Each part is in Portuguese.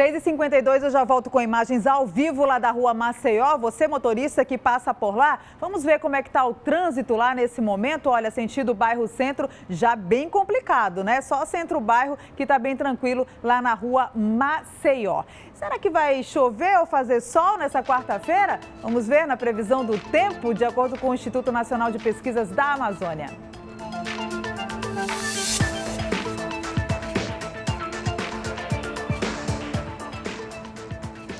6h52, eu já volto com imagens ao vivo lá da rua Maceió. Você, motorista que passa por lá, vamos ver como é que está o trânsito lá nesse momento. Olha, sentido bairro centro, já bem complicado, né? Só centro-bairro que está bem tranquilo lá na rua Maceió. Será que vai chover ou fazer sol nessa quarta-feira? Vamos ver na previsão do tempo, de acordo com o Instituto Nacional de Pesquisas da Amazônia.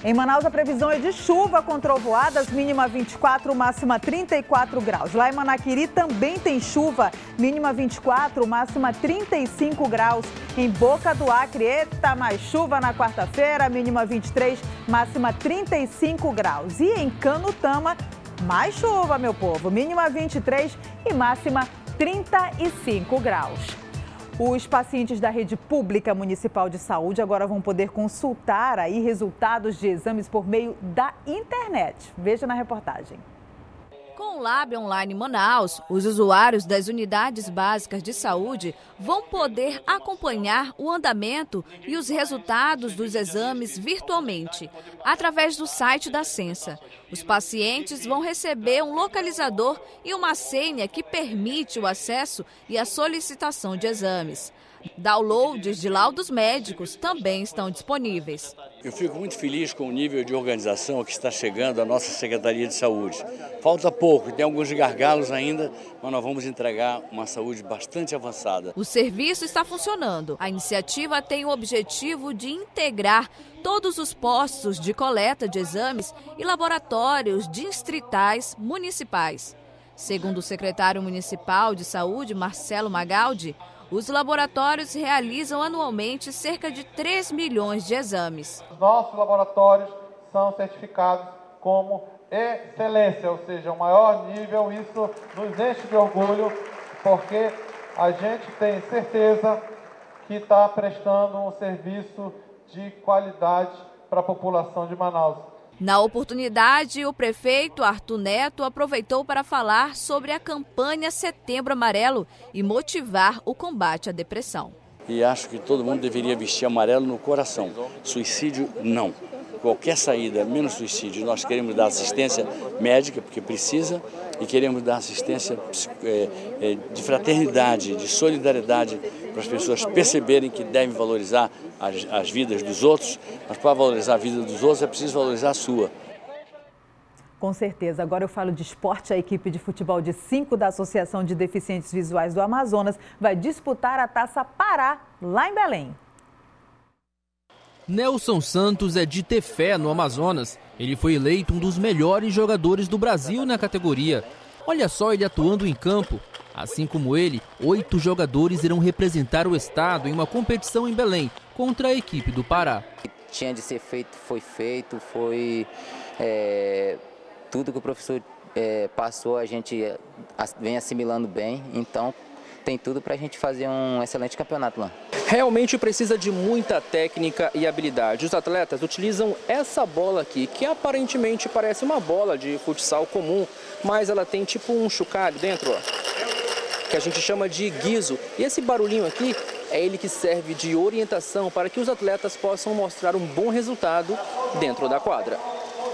Em Manaus, a previsão é de chuva com trovoadas, mínima 24, máxima 34 graus. Lá em Manaquiri também tem chuva, mínima 24, máxima 35 graus. Em Boca do Acre, eita, mais chuva na quarta-feira, mínima 23, máxima 35 graus. E em Canutama, mais chuva, meu povo, mínima 23 e máxima 35 graus. Os pacientes da rede pública municipal de saúde agora vão poder consultar aí resultados de exames por meio da internet. Veja na reportagem. Com o Lab Online Manaus, os usuários das unidades básicas de saúde vão poder acompanhar o andamento e os resultados dos exames virtualmente, através do site da Censa. Os pacientes vão receber um localizador e uma senha que permite o acesso e a solicitação de exames. Downloads de laudos médicos também estão disponíveis. Eu fico muito feliz com o nível de organização que está chegando à nossa Secretaria de Saúde. Falta pouco, tem alguns gargalos ainda, mas nós vamos entregar uma saúde bastante avançada. O serviço está funcionando. A iniciativa tem o objetivo de integrar todos os postos de coleta de exames e laboratórios distritais municipais. Segundo o secretário municipal de saúde, Marcelo Magaldi, os laboratórios realizam anualmente cerca de 3 milhões de exames. Nossos laboratórios são certificados como excelência, ou seja, o maior nível. Isso nos enche de orgulho, porque a gente tem certeza que está prestando um serviço de qualidade para a população de Manaus. Na oportunidade, o prefeito Arthur Neto aproveitou para falar sobre a campanha Setembro Amarelo e motivar o combate à depressão. E acho que todo mundo deveria vestir amarelo no coração. Suicídio, não. Qualquer saída, menos suicídio. Nós queremos dar assistência médica, porque precisa, e queremos dar assistência é, é, de fraternidade, de solidariedade, para as pessoas perceberem que devem valorizar as, as vidas dos outros, mas para valorizar a vida dos outros é preciso valorizar a sua. Com certeza. Agora eu falo de esporte. A equipe de futebol de 5 da Associação de Deficientes Visuais do Amazonas vai disputar a Taça Pará, lá em Belém. Nelson Santos é de ter fé no Amazonas. Ele foi eleito um dos melhores jogadores do Brasil na categoria. Olha só ele atuando em campo. Assim como ele, oito jogadores irão representar o estado em uma competição em Belém contra a equipe do Pará. Tinha de ser feito, foi feito, foi é, tudo que o professor é, passou, a gente vem assimilando bem, então tem tudo para a gente fazer um excelente campeonato lá. Realmente precisa de muita técnica e habilidade. Os atletas utilizam essa bola aqui, que aparentemente parece uma bola de futsal comum, mas ela tem tipo um chocalho dentro, ó, que a gente chama de guiso. E esse barulhinho aqui é ele que serve de orientação para que os atletas possam mostrar um bom resultado dentro da quadra.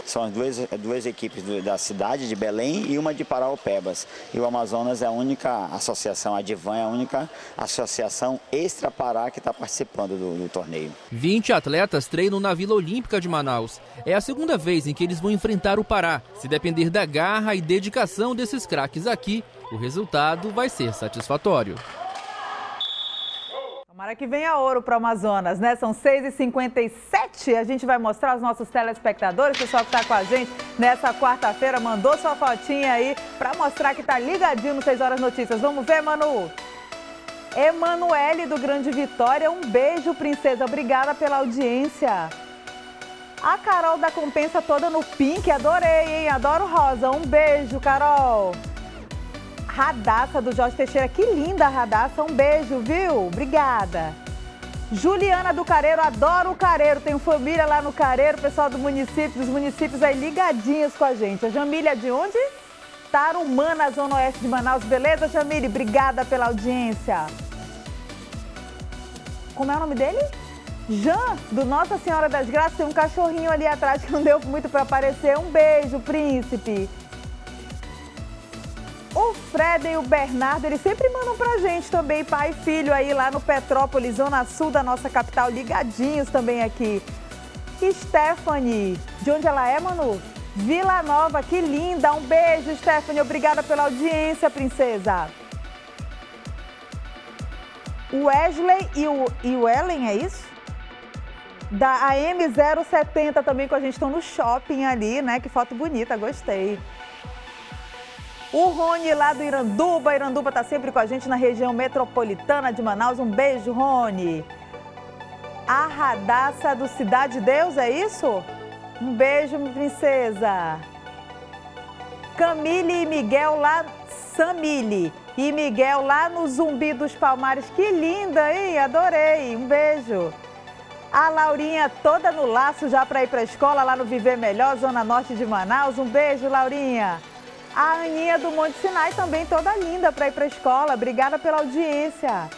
São as duas, duas equipes da cidade de Belém e uma de Paraupebas. E o Amazonas é a única associação, a Divan é a única associação extra-Pará que está participando do, do torneio. 20 atletas treinam na Vila Olímpica de Manaus. É a segunda vez em que eles vão enfrentar o Pará. Se depender da garra e dedicação desses craques aqui, o resultado vai ser satisfatório. Tomara que venha ouro para o Amazonas, né? São 6h57. A gente vai mostrar aos nossos telespectadores, pessoal que está com a gente nessa quarta-feira, mandou sua fotinha aí para mostrar que está ligadinho no 6 Horas Notícias. Vamos ver, Manu? Emanuele do Grande Vitória, um beijo, princesa. Obrigada pela audiência. A Carol da Compensa toda no pink, adorei, hein? Adoro rosa. Um beijo, Carol. Radassa do Jorge Teixeira. Que linda a Radassa. Um beijo, viu? Obrigada. Juliana do Careiro, adoro o Careiro. Tenho família lá no Careiro, pessoal do município, dos municípios aí ligadinhos com a gente. A Jamília de onde? Tarumã, na Zona Oeste de Manaus. Beleza, Jamília? Obrigada pela audiência. Como é o nome dele? Jean, do Nossa Senhora das Graças, tem um cachorrinho ali atrás que não deu muito para aparecer. Um beijo, príncipe. O Fred e o Bernardo, eles sempre mandam pra gente também, pai e filho aí lá no Petrópolis, zona sul da nossa capital, ligadinhos também aqui. Stephanie, de onde ela é, Manu? Vila Nova, que linda. Um beijo, Stephanie. Obrigada pela audiência, princesa. Wesley e o, e o Ellen, é isso? Da AM070 também com a gente, estão no shopping ali, né? Que foto bonita, gostei. O Rony lá do Iranduba, Iranduba tá sempre com a gente na região metropolitana de Manaus. Um beijo, Rony. A Radassa do Cidade Deus, é isso? Um beijo, princesa. Camille e Miguel lá, Samile e Miguel lá no Zumbi dos Palmares. Que linda, hein? Adorei. Um beijo. A Laurinha toda no laço já para ir para a escola lá no Viver Melhor, Zona Norte de Manaus. Um beijo, Laurinha. A Aninha do Monte Sinai também toda linda para ir para a escola. Obrigada pela audiência.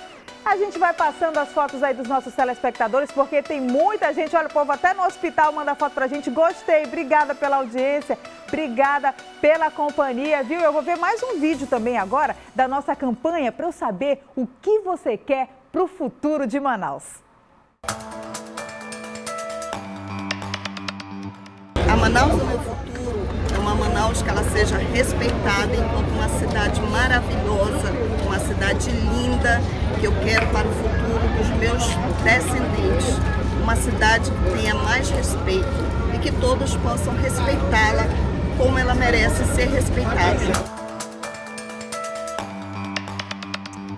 A gente vai passando as fotos aí dos nossos telespectadores, porque tem muita gente, olha, o povo até no hospital manda foto pra gente. Gostei, obrigada pela audiência, obrigada pela companhia, viu? Eu vou ver mais um vídeo também agora da nossa campanha para eu saber o que você quer pro futuro de Manaus. A Manaus do meu futuro é Manaus que ela seja respeitada enquanto uma cidade maravilhosa, uma cidade linda, que eu quero para o futuro dos meus descendentes. Uma cidade que tenha mais respeito e que todos possam respeitá-la como ela merece ser respeitada.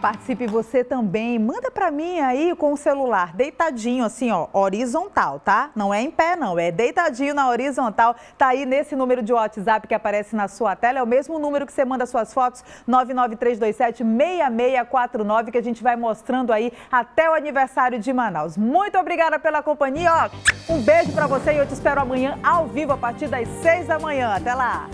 Participe você também. Manda para mim aí com o celular deitadinho assim, ó, horizontal, tá? Não é em pé não, é deitadinho na horizontal. Tá aí nesse número de WhatsApp que aparece na sua tela, é o mesmo número que você manda suas fotos, 993276649 que a gente vai mostrando aí até o aniversário de Manaus. Muito obrigada pela companhia, ó. Um beijo para você e eu te espero amanhã ao vivo a partir das 6 da manhã. Até lá.